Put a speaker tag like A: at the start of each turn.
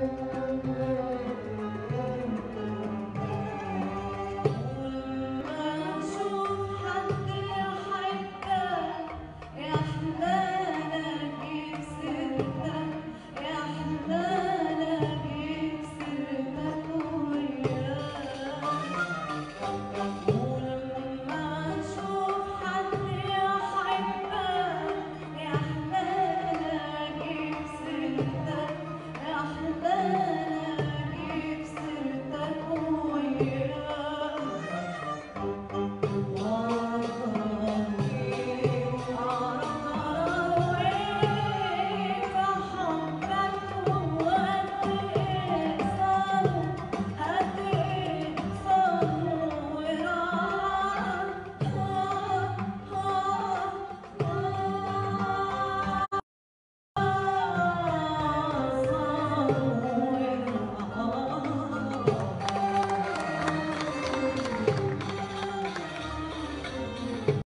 A: you